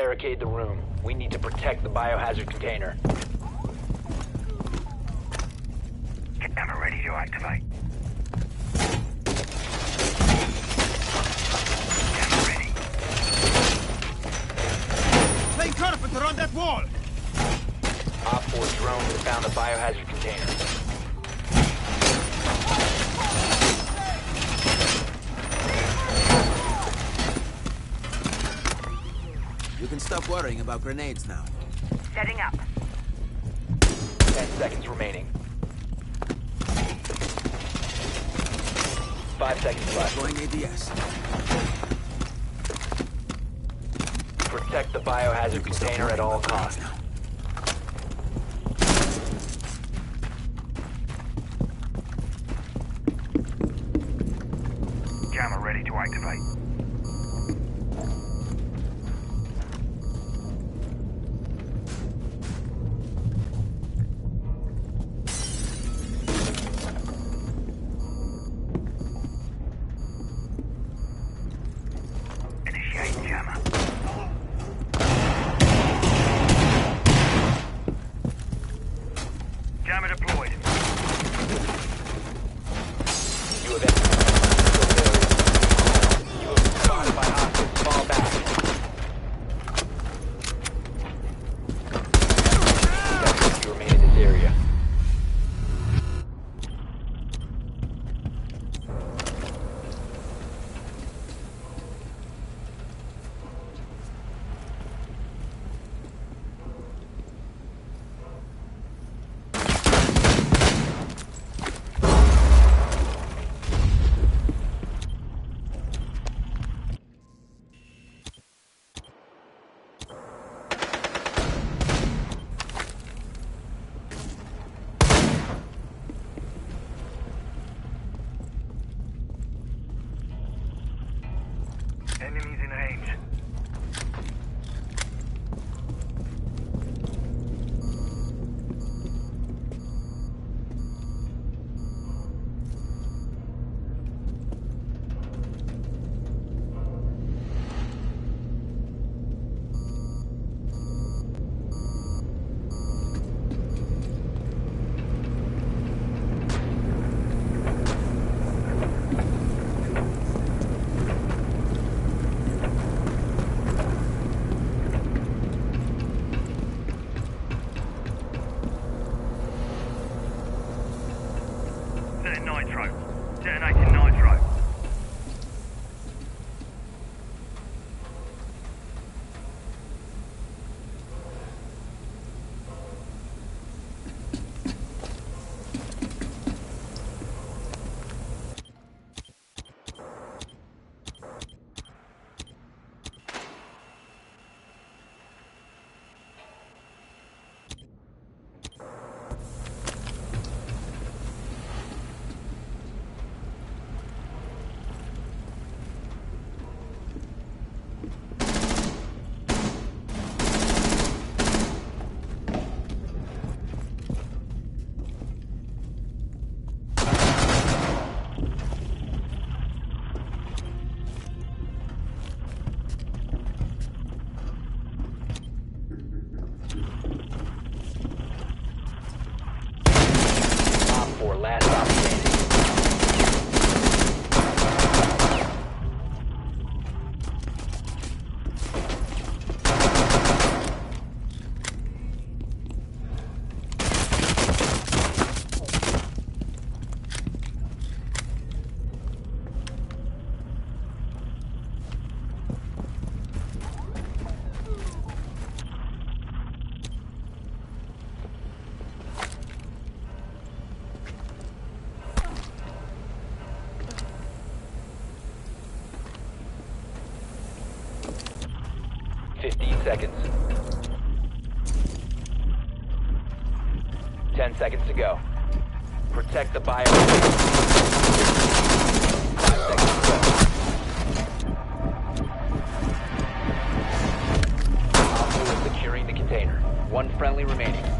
Barricade the room. We need to protect the biohazard container. Camera ready to activate. Camera ready. Plane carpenter on that wall! Op 4 drone has found the biohazard container. Stop worrying about grenades now. Setting up. 10 seconds remaining. 5 seconds left. Going ADS. Protect the biohazard container at all costs. now. Nitro. Detonating nitro. Op 4, last stop standing. Fifteen seconds. Ten seconds to go. Protect the bio. Five seconds to go. Op 4 is securing the container. One friendly remaining.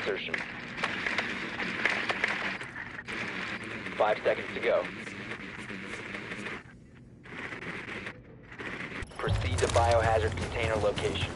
insertion. Five seconds to go. Proceed to biohazard container location.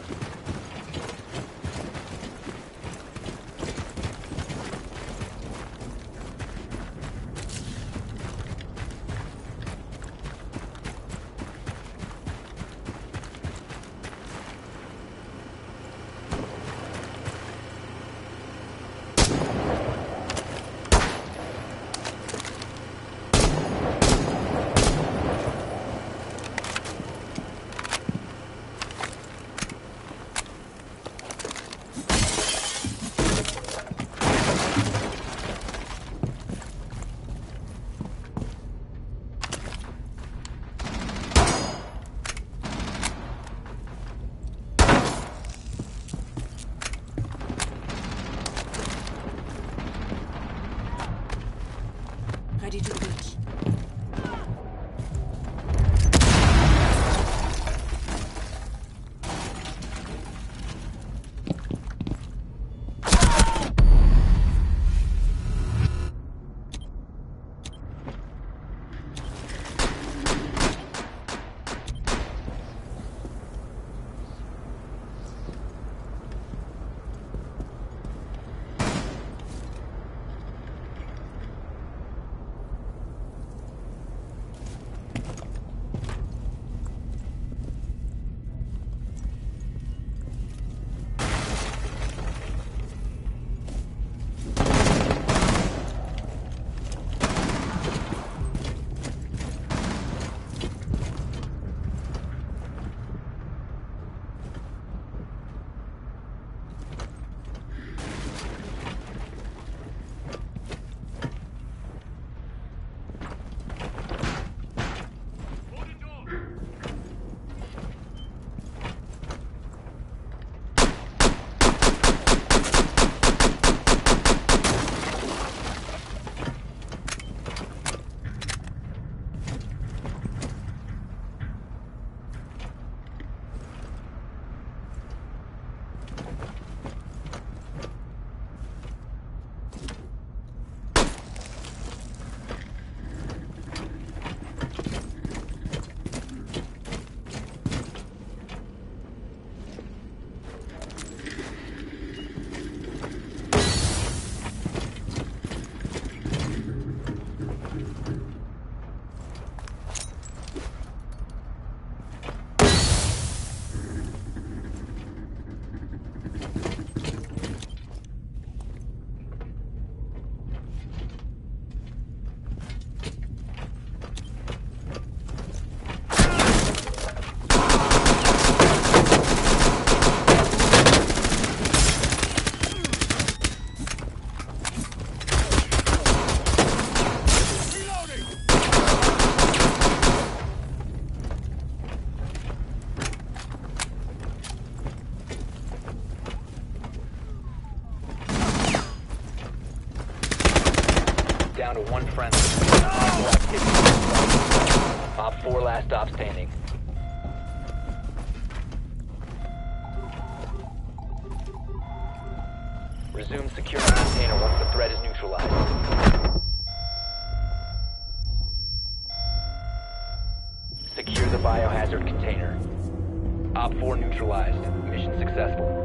hazard container. Op 4 neutralized. Mission successful.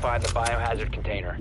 Find the biohazard container.